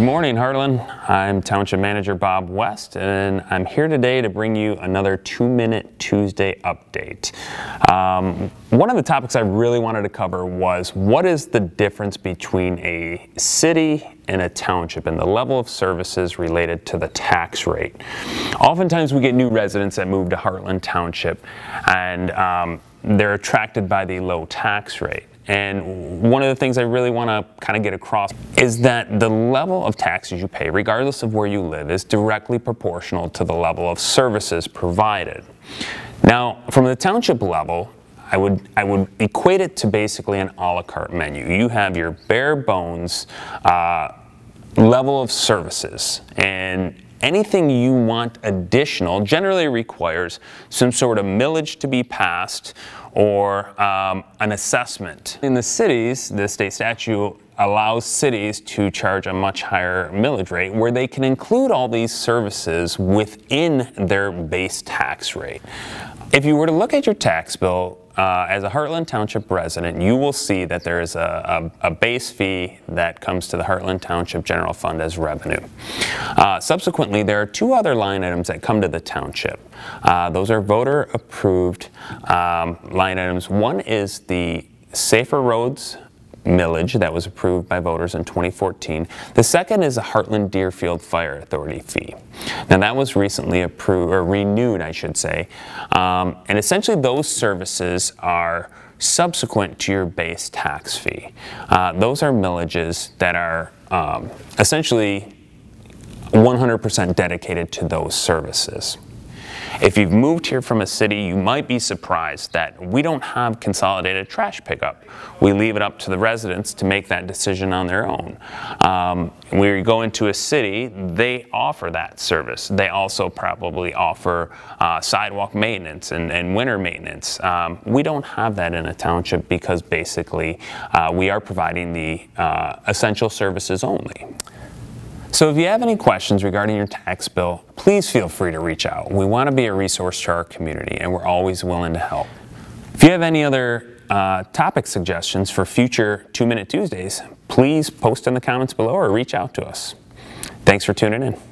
Good morning, Hartland. I'm Township Manager Bob West, and I'm here today to bring you another two minute Tuesday update. Um, one of the topics I really wanted to cover was what is the difference between a city and a township and the level of services related to the tax rate. Oftentimes, we get new residents that move to Hartland Township, and um, they're attracted by the low tax rate. And one of the things I really want to kind of get across is that the level of taxes you pay, regardless of where you live, is directly proportional to the level of services provided. Now, from the township level, I would, I would equate it to basically an a la carte menu. You have your bare bones uh, level of services, and anything you want additional generally requires some sort of millage to be passed or um, an assessment. In the cities, the state statute allows cities to charge a much higher millage rate where they can include all these services within their base tax rate. If you were to look at your tax bill, uh, as a Hartland Township resident, you will see that there is a, a, a, base fee that comes to the Hartland Township General Fund as revenue. Uh, subsequently, there are two other line items that come to the township. Uh, those are voter approved um, line items. One is the Safer Roads millage that was approved by voters in 2014. The second is a Hartland Deerfield Fire Authority fee. Now that was recently approved, or renewed I should say, um, and essentially those services are subsequent to your base tax fee. Uh, those are millages that are um, essentially 100% dedicated to those services. If you've moved here from a city, you might be surprised that we don't have consolidated trash pickup. We leave it up to the residents to make that decision on their own. Um, when you go into a city, they offer that service. They also probably offer uh, sidewalk maintenance and, and winter maintenance. Um, we don't have that in a township because basically uh, we are providing the uh, essential services only. So if you have any questions regarding your tax bill, please feel free to reach out. We want to be a resource to our community and we're always willing to help. If you have any other uh, topic suggestions for future Two Minute Tuesdays, please post in the comments below or reach out to us. Thanks for tuning in.